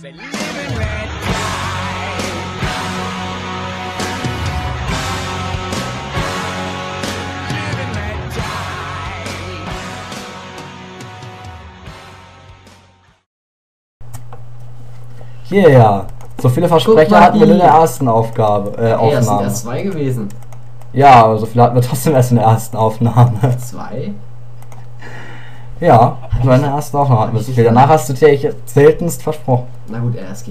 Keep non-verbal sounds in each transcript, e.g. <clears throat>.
Say, live and let die. Live and let die. Hier ja. So viele Versprecher mal hatten wir in der ersten Aufgabe, äh, Ey, das sind Aufnahme. erst zwei gewesen. Ja, aber so viele hatten wir trotzdem erst in der ersten Aufnahme. Zwei? Ja, ersten Aufnahme hatten wir so viel. Danach hast du dir seltenst versprochen. Na gut, RSG.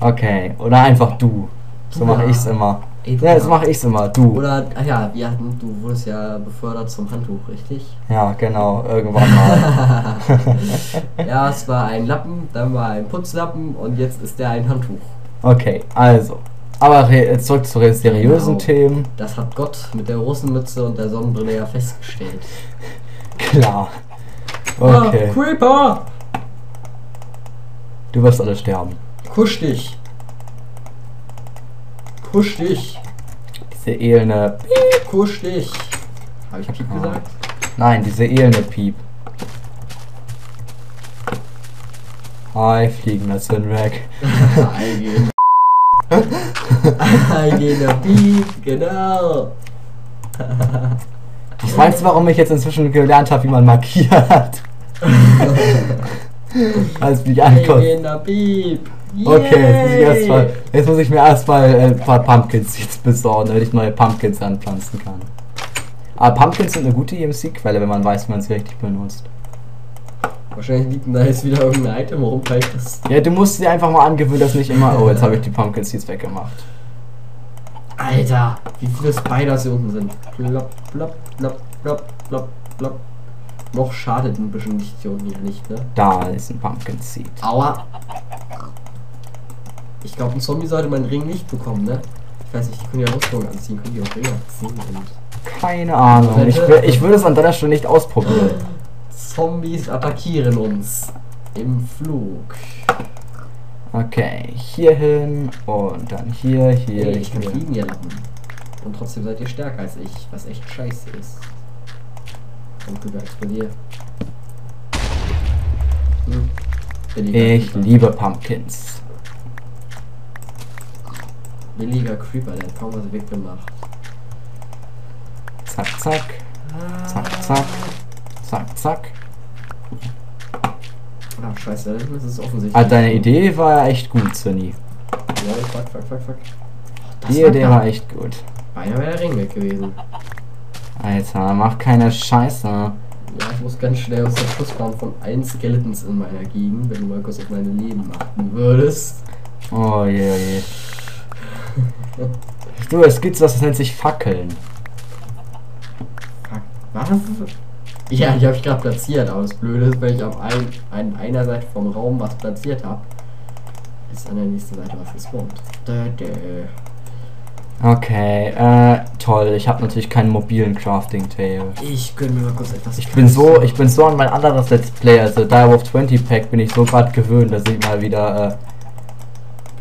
Okay, oder einfach du. So mache Ja. ich's immer. Ey, Ja, so mache ich's immer. Du. Oder, ah ja, wir hatten, du wurdest ja befördert zum Handtuch, richtig? Ja, genau, irgendwann mal. <laughs> ja, es war ein Lappen, dann war ein Putzlappen und jetzt ist der ein Handtuch. Okay, also. Aber zurück zu seriösen Genau. Themen. Das hat Gott mit der Russenmütze und der Sonnenbrille ja festgestellt. Klar. Okay. Ah, Creeper! Du wirst alle sterben. Kusch dich! Kusch dich! Diese elende. Kusch dich! Habe ich Piep Ah. gesagt? Nein, diese elende Piep. Hi, fliegender Sinrack. Eingehen. Eingehen, Piep, <laughs> genau. <laughs> Meinst du, warum ich jetzt inzwischen gelernt habe, wie man markiert? <laughs> Als mich Piep. Okay, jetzt muss, ich Yay. erst mal, jetzt muss ich mir erstmal äh, ein paar Pumpkin Seeds besorgen, damit ich neue Pumpkins anpflanzen kann. Aber Pumpkins sind eine gute EMC-Quelle, wenn man weiß, wie man sie richtig benutzt. Wahrscheinlich liegt da jetzt wieder irgendein Item rum, weil ich das. Ja, du musst dir einfach mal angewöhnen, dass nicht immer. Oh, jetzt habe ich die Pumpkin Seeds weggemacht. Alter, wie viele Spiders hier unten sind. Plopp, plopp, plopp, plopp, plopp, plopp. Noch schadet ein bisschen Licht hier unten ja nicht, ne? Da ist ein Pumpkin Seed. Aua. Ich glaube, ein Zombie sollte meinen Ring nicht bekommen, ne? Ich weiß nicht, die können ja Rüstung anziehen, können die auch Ringe ziehen und. Keine Ahnung. Ich, will, ich würde es an deiner Stelle nicht ausprobieren. Zombies attackieren uns. Im Flug. Okay, hier hin und dann hier, hier, Hey, ich kann hier. fliegen, ihr Lappen. Und trotzdem seid ihr stärker als ich, was echt scheiße ist. Und rüber explodier. Hm. Ich Creeper. liebe Pumpkins. Billiger Creeper, der hat kaum was weggemacht. Zack, zack, zack, zack, zack, zack. Scheiße, da hinten ist offensichtlich. Ah, deine Idee war echt gut, Sunny. Ja, fuck, fuck, fuck, fuck. Oh, das Die Idee war echt gut. Beinahe wäre der Ring weg gewesen. Alter, mach keine Scheiße. Ja, ich muss ganz schnell aus der Schussbahn von allen Skeletons in meiner Gegend, wenn du mal kurz auf meine Leben achten würdest. Oh je, oh je. Du, es gibt was, das nennt sich Fackeln. Fuck, was? Ja, die habe ich gerade platziert, aber das Blöde ist, wenn ich auf ein, an einer Seite vom Raum was platziert habe, ist an der nächsten Seite was gespawnt. Okay, äh, toll. Ich habe natürlich keinen mobilen Crafting Table. Ich gönn mir mal kurz etwas. Ich bin so, ich bin so an mein anderes Let's Play, also Dire of 20 Pack bin ich so gerade gewöhnt, dass ich mal wieder,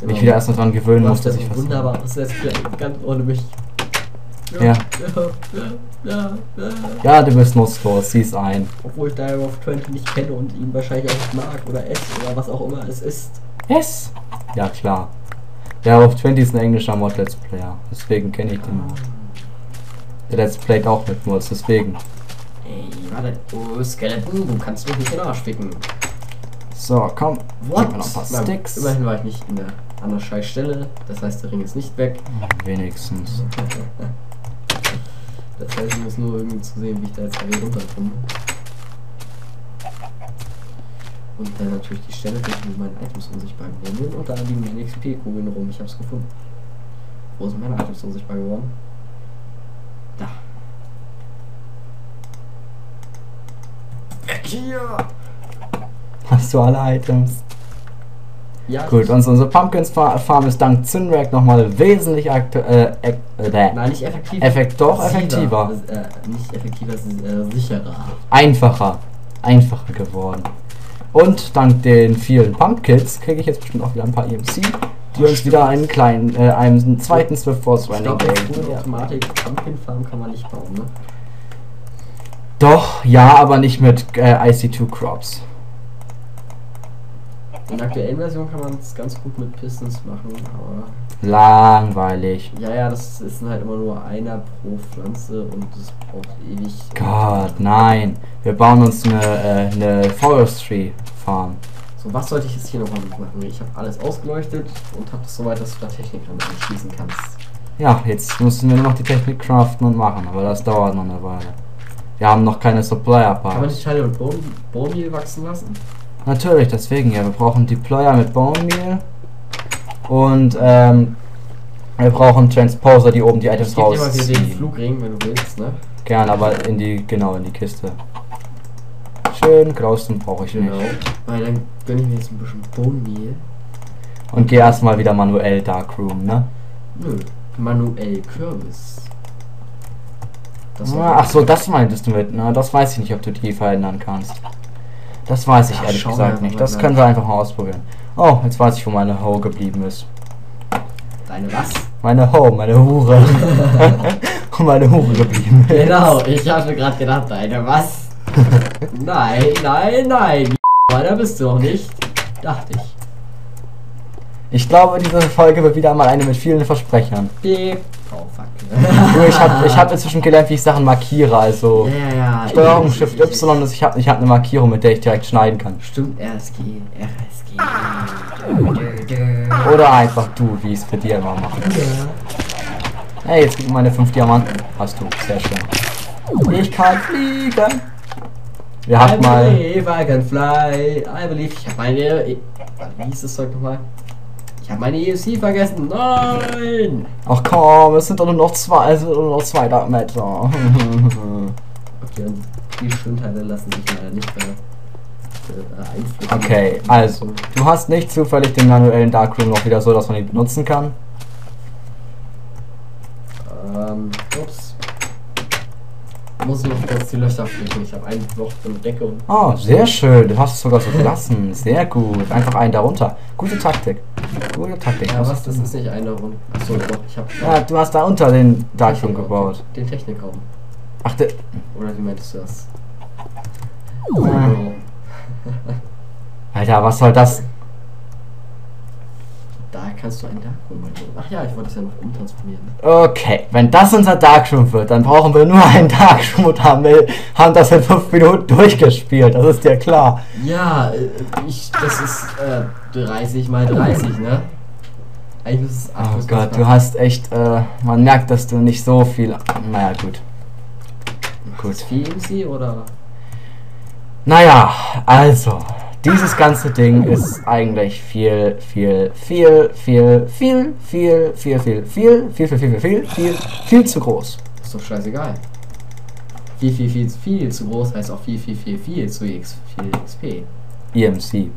äh, mich wieder erst mal dran gewöhnen muss, dass ja ich ein was. wunderbares Let's Play, ganz ohne mich. Ja. Ja, ja, ja, ja. Ja, du bist nutzlos, sieh's ein. Obwohl ich Dire of 20 nicht kenne und ihn wahrscheinlich auch nicht mag oder esse oder was auch immer es ist. Es? Ja, klar. Dire of 20 ist ein englischer Mod Let's Player, deswegen kenne ich den. Der Let's Playt auch mit Mods, deswegen. Ey, warte. Oh, Skeleton, du kannst mich nicht in den Arsch ficken. So, komm. What? Gib mir noch ein paar Na, Sticks. Immerhin war ich nicht in der, an der scheiß Stelle. Das heißt, der Ring ist nicht weg. Wenigstens. <laughs> Das heißt, ich muss nur irgendwie zu sehen, wie ich da jetzt wieder runterkomme. Und dann natürlich die Stelle wo meine Items unsichtbar geworden sind. Und da liegen meine XP-Kugeln rum. Ich hab's gefunden. Wo sind meine Items unsichtbar geworden? Da. Weg hier! Hast du alle Items? Ja, Gut, und unsere Pumpkins Fa- Farm ist dank Zinrack nochmal wesentlich aktu äh, äh. Nein, nicht effektiv. Effekt- doch, effektiver. Das, äh, nicht effektiver, es ist äh, sicherer. einfacher. Einfacher geworden. Und dank den vielen Pumpkins kriege ich jetzt bestimmt auch wieder ein paar EMC, die uns wieder einen kleinen, äh, einen zweiten Swift Force Running geben. ohne Automatik Pumpkin Farm kann man nicht bauen, ne? Doch, ja, aber nicht mit äh, IC2 Crops. In der aktuellen Version kann man es ganz gut mit Pistons machen, aber Langweilig. ja, ja, das ist halt immer nur einer pro Pflanze und das braucht ewig. Gott, nein. Wir bauen uns eine, äh, eine Forestry Farm. So, was sollte ich jetzt hier nochmal machen? Ich habe alles ausgeleuchtet und habe es soweit, dass du da Technik anschließen kannst. Ja, jetzt müssen wir nur noch die Technik craften und machen, aber das dauert noch eine Weile. Wir haben noch keine Supplier Kann man die. Teile mit Meal wachsen lassen? Natürlich, deswegen ja. Wir brauchen Deployer mit Bone Meal und ähm, wir brauchen Transposer, die oben die Items Ich gebe dir mal hier den. Flugring, wenn du willst, ne? Gern, aber in die genau in die Kiste. Schön, Glowstone brauche ich Genau. nicht. Weil dann gönne ich mir jetzt ein bisschen Bone Meal. Und geh erstmal wieder manuell Darkroom, ne? Nö, manuell Kürbis. Das Ah, Ach so, das meintest du mit, na, das weiß ich nicht, ob du die verändern kannst. Das weiß ich Ach, ehrlich gesagt nicht. Das können wir einfach mal ausprobieren. Oh, jetzt weiß ich, wo meine Ho geblieben ist. Deine was? Meine Ho, meine Hure. <laughs> wo meine Hure geblieben ist. Genau, ich hatte gerade gedacht, deine was? <laughs> nein, nein, nein. Meiner <laughs> bist du auch nicht. Dachte ich. Ich glaube, diese Folge wird wieder mal eine mit vielen Versprechern. Beep. Oh fuck. <laughs> Ich habe ich hab inzwischen gelernt, wie ich Sachen markiere. Also Ja, ja, ja. Steuerung Ich- Shift Y, ich habe ich hab eine Markierung, mit der ich direkt schneiden kann. Stimmt, RSG, RSG. Oder einfach du, wie ich es für dir immer mache. Hey, jetzt gib mir meine fünf Diamanten. Hast du, sehr schön. Ich kann fliegen. Wir I hatten mal. believe I can fly. I believe. Ich habe meine. E- Warte, Wie hieß das Zeug nochmal? Habe meine ESC vergessen. Nein! Ach komm, es sind doch nur noch zwei, es sind nur noch zwei Dark Matter. <laughs> Okay, und die Schönheiten lassen sich leider nicht mehr äh. Okay, also, du hast nicht zufällig den manuellen Darkroom noch wieder so, dass man ihn benutzen kann. Ähm. Muss noch kurz die Löcher flicken. Ich habe ein Loch für Decke und. Oh, sehr schön. Du hast es sogar so gelassen. Sehr gut. Einfach einen darunter. Gute Taktik. Gute Taktik. Ja, Was Das ist nicht einer rund. Achso, doch, ich habe. Ja, du hast da unter den Darkroom gebaut. Den Technikraum. Ach, der, Oder wie meintest du das? Äh. Alter, was soll das? Da kannst du einen Darkroom mal Ach ja, ich wollte es ja noch umtransformieren. Okay, wenn das unser Darkroom wird, dann brauchen wir nur einen Darkroom und haben, haben das in fünf Minuten durchgespielt. Das ist dir klar. Ja, äh, ich, das ist äh, 30 mal 30, ne? Eigentlich ist es Oh 28 Gott, du hast echt, äh, man merkt, dass du nicht so viel. Naja, gut. Ist das viel MC oder? Naja, also, dieses ganze Ding ist eigentlich viel, viel, viel, viel, viel, viel, viel, viel, viel, viel, viel, viel, viel, viel, viel, viel zu groß. Ist doch scheißegal. Viel, viel, viel, viel zu groß heißt auch viel, viel, viel, viel zu X, viel XP. EMC.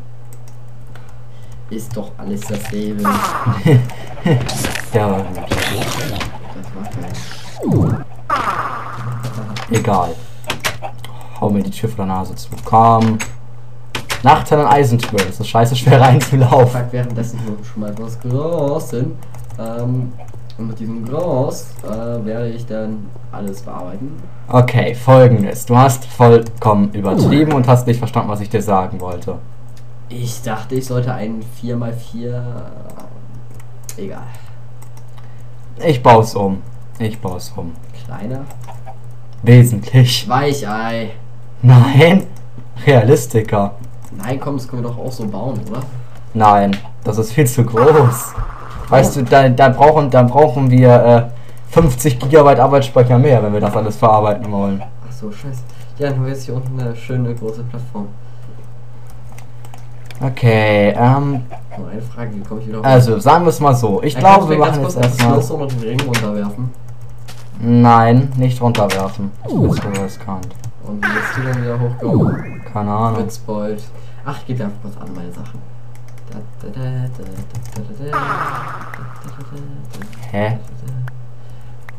Ist doch alles dasselbe. Ja, aber gut. Das war kein. Egal. Hau mir die vor der Nase zu. Komm. Nachteil an Eisentür. Das ist scheiße schwer reinzulaufen. <laughs> Frag währenddessen schon mal etwas Großen. Ähm, und mit diesem Groß äh, werde ich dann alles bearbeiten. Okay, folgendes. Du hast vollkommen übertrieben und hast nicht verstanden, was ich dir sagen wollte. Ich dachte, ich sollte einen 4x4. Äh, egal. Ich bau's um. Ich bau's um. Kleiner. Wesentlich. Weichei. Nein. Realistiker. Nein, komm, das können wir doch auch so bauen, oder? Nein, das ist viel zu groß. Weißt du, da, da, brauchen, da brauchen wir äh, 50 Gigabyte Arbeitsspeicher mehr, wenn wir das alles verarbeiten wollen. Ach so, scheiße. Ja, dann haben wir jetzt hier unten eine schöne große Plattform. Okay, ähm, Nur eine Frage, wie komme ich wieder hoch? also sagen wir es mal so. Ich Ja, glaube, wir machen jetzt erstmal. Schloss und den Ring runterwerfen. Nein, nicht runterwerfen. Das ist so riskant. Und wie die dann wieder hochgehoben. Keine Ahnung. Wird's bald. Ach, ich gebe einfach kurz an meine Sachen. Hä?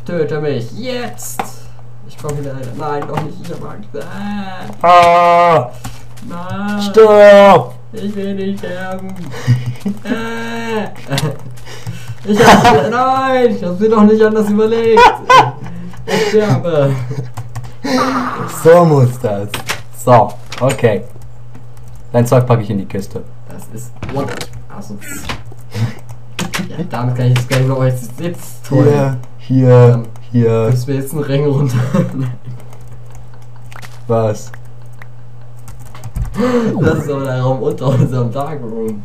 Töte mich jetzt! Ich komme wieder rein. Nein, doch nicht. Ich hab Angst. Ah! Nein! Stopp! Ich will nicht sterben! äh. ich hab, nein! Ich hab's mir doch nicht anders überlegt! Ich sterbe! <laughs> So muss das. So, okay. Dein Zeug packe ich in die Kiste. Das ist. What? Also. <laughs> ja, damit kann ich das gar nicht mehr. Oh, jetzt jetzt toll. Hier, hier, Ähm, hier. Gibst mir jetzt einen Ring runter? <laughs> Was? das ist aber der Raum unter unserem Darkroom.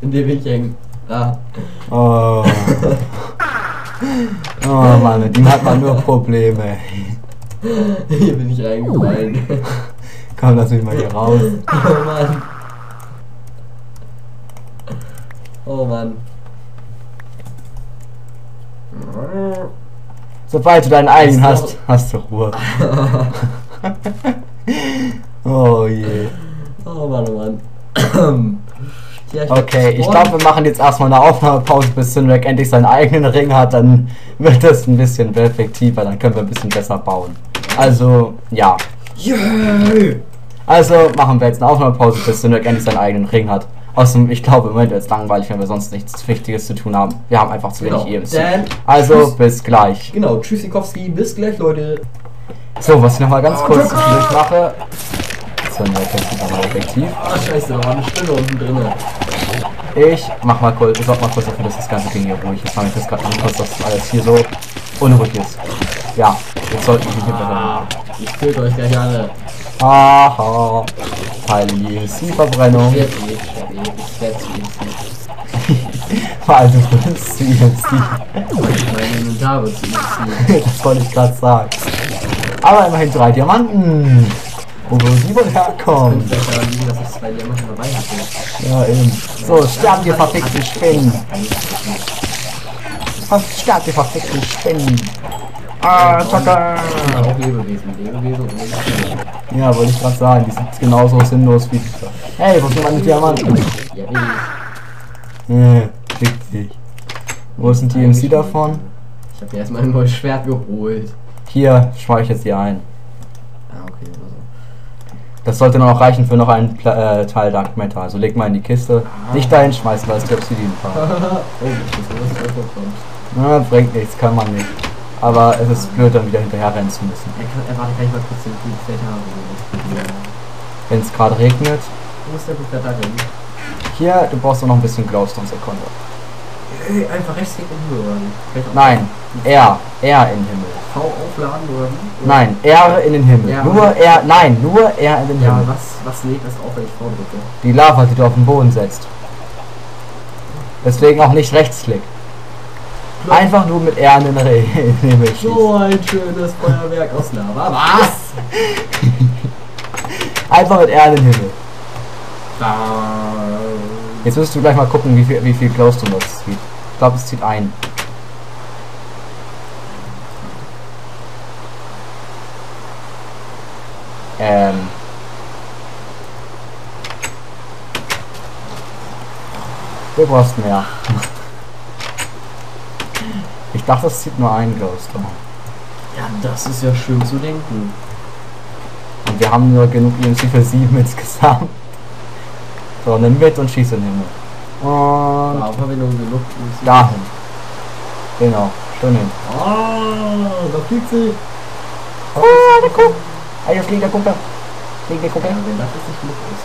In dem ich hänge. Da. Oh. Oh Mann, mit ihm hat man nur Probleme. Hier bin ich reingefallen. <laughs> Komm, lass mich mal hier raus. oh Mann. Oh Mann. Sobald du deinen eigenen hast, hast du Ruhe. <laughs> Oh je. Oh Mann, oh Mann. <clears throat> ja, ich Okay, ich glaube, wir machen jetzt erstmal eine Aufnahmepause, bis Synrek endlich seinen eigenen Ring hat. Dann wird das ein bisschen effektiver, dann können wir ein bisschen besser bauen. Also, ja. Yeah! Also machen wir jetzt eine Aufnahmepause, bis Synrek endlich seinen eigenen Ring hat. Außerdem, ich glaube, im Moment wird es langweilig, wenn wir sonst nichts Wichtiges zu tun haben. Wir haben einfach zu wenig Genau. EMC. Also, tschüss. bis gleich. Genau, Tschüssikowski, bis gleich, Leute. So, was ich nochmal ganz Oh, kurz durchmache. Synrek jetzt wieder mal effektiv. Ah, scheiße, da war eine Stimme unten drin. Ich mach mal kurz, ich sorg mal kurz dafür, dass das ganze Ding hier ruhig ist. Mach ich das gerade an, kurz, dass das alles hier so unruhig ist. Ja, jetzt sollten wir hier besser Ich töte euch gleich alle. Haha. Teil EMC-Verbrennung. Ich werde eh, ich eh, ich werde zu <laughs> ihm Also, CMC. Mein Inventar wird ziehen. Das wollte ich gerade sagen. Aber immerhin drei Diamanten. Wo würden die wohl herkommen? Könnte vielleicht daran liegen, dass ich zwei Diamanten dabei hatte. Ja, eben. So, sterbt ihr verfickten Spinnen. Sterbt ihr verfickten Spinnen. Ah. Ja, auch Lebewesen. Lebewesen und Lebewesen. Ja, wollte ich gerade sagen. Die sind genauso sinnlos wie. Hey, wo sind meine Diamanten? Ja, ich. Äh, fick dich. Wo ist ein TMC davon? Ich habe mir erstmal ein neues Schwert geholt. Hier, spare ich jetzt hier ein. Ah, okay, oder so. Das sollte dann auch reichen für noch einen Pla äh, Teil Dark Matter. Also leg mal in die Kiste. Nicht dahin schmeißen, weil es die Obsidian <laughs> oh, ich weiß was da vorkommt. Na, bringt nichts, kann man nicht. Aber es ist blöd, dann wieder hinterher rennen zu müssen. Er kann, er warte, kann ich mal kurz den haben. Wenn es gerade regnet. Wo ist der Buchwetter denn? Hier, du brauchst auch noch ein bisschen Glowstone Sekunde. Ey, einfach rechtsklick und auch Nein, R, R in den Himmel. V aufladen oder wie? Nein, R in den Himmel. Ja. Nur R, nein, nur R in den Ja, Himmel. was, was lädt das auf, wenn ich V drücke? Die Lava, die du auf den Boden setzt. Deswegen auch nicht Rechtsklick. Einfach nur mit R in den Re- in den Himmel schießen. So ein schönes Feuerwerk aus Lava. Was? Einfach mit R in den Himmel. Da. Jetzt müsstest du gleich mal gucken, wie viel, wie viel Glowstone das zieht. Ich glaube, es zieht ein. Ähm. Du brauchst mehr. Ich dachte, es zieht nur ein Glowstone. Ja, das ist ja schön zu denken. Und wir haben nur genug EMC für sieben <laughs> insgesamt. So, nimm mit und schieß in den Himmel. Und Aber wenn du genug Da. genau, schön hin. Ah, da fliegt sie. Oh, der Kumpel. Ey, jetzt liegt der Kumpel. Liegt der Ja, Kumpel? wenn das jetzt nicht genug ist,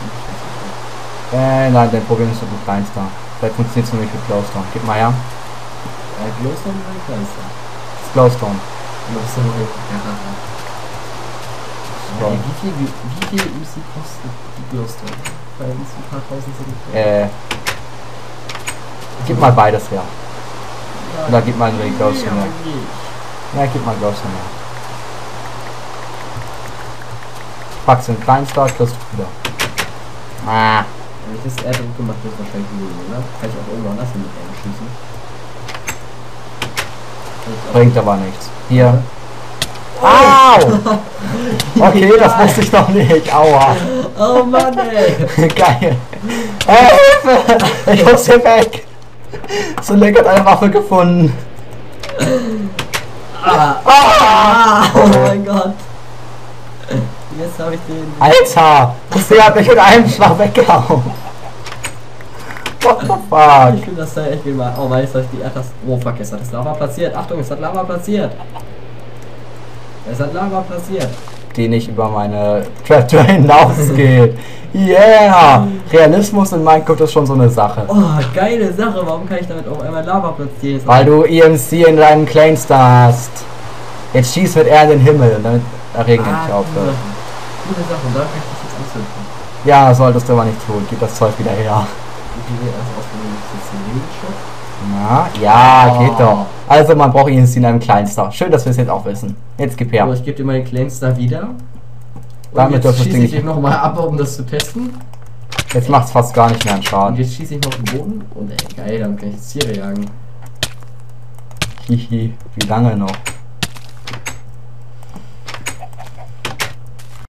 das Äh, nein, dein Problem ist mit dem Kleinster. Vielleicht funktioniert es nur nicht mit Glowstone. Gib mal her. Nicht. Ja, Glowstone oder ein Kleinster? Das Glowstone. Glowstone oder Ja. Ey, wie viel, wie viel MC kostet die Glowstone? Weil es ein paar tausend sind. Äh, gib mal beides her. Ja, Oder gib mal den Glowstone ja, her. Ja, gib mal Glowstone her. Pack's in Kleinster, kriegst du wieder. Ah, Wenn ich das Airdrop gemacht habe, ist wahrscheinlich null, oder? Kann ich auch irgendwann lassen mit einem schießen. Kann ich auch- bringt aber nichts. Hier. Au! <laughs> Okay, das wusste ich noch nicht. Aua. Oh Mann, ey! <laughs> Geil. Hey, Hilfe! Ich muss hier weg. So Nick hat eine Waffe gefunden. Ah, Ah! oh mein Gott! Jetzt habe ich den. Alter! Sie hat mich mit einem Schlag weggehauen. What the fuck? Ich finde das da echt gemacht. Oh, weil ich die Erdtaste. Oh hat das Lava platziert. Achtung, es hat Lava platziert. Es hat Lava platziert. die nicht über meine Trapdoor hinausgeht. Yeah! Realismus in Minecraft ist schon so eine Sache. Oh, geile Sache. Warum kann ich damit auf einmal Lava platzieren? Weil du EMC in deinem Claimstar hast. Jetzt schieß mit er in den Himmel und damit der Regen ah, nicht aufhört. Gute Sache. Da kann ich das jetzt anzünden. Ja, solltest du aber nicht tun. Gib das Zeug wieder her. Wie wir erst ausprobieren, ist jetzt ein Regenschutz. Na, ja, Oh. geht doch. Also man braucht EMC in einem Claimstar. Schön, dass wir es jetzt auch wissen. Jetzt gib her. So, ich gebe dir meine Claims da wieder. Und Damit jetzt schieße ich dich nochmal ab, um das zu testen. Jetzt macht's fast gar nicht mehr einen Und Schaden. jetzt schieße ich noch den Boden. Und ey, geil, dann kann ich jetzt Tiere jagen. Hihi, wie lange noch?